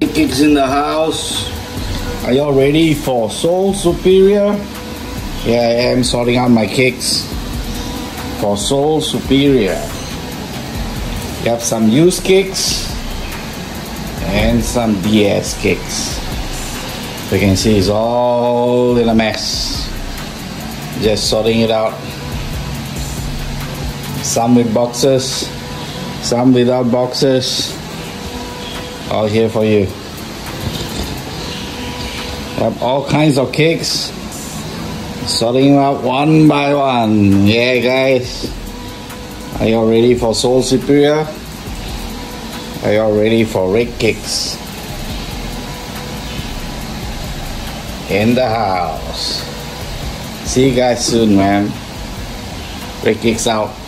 Kicks in the house. Are y'all ready for Sole Superior? Yeah, I am sorting out my kicks for Sole Superior. You have some used kicks and some DS kicks. You can see it's all in a mess. Just sorting it out. Some with boxes, some without boxes. All here for you. Have all kinds of cakes. Sorting out one by one. Yeah, guys. Are you ready for Sole Superior? Are you ready for Rick Kickz? In the house. See you guys soon, man. Rick Kickz out.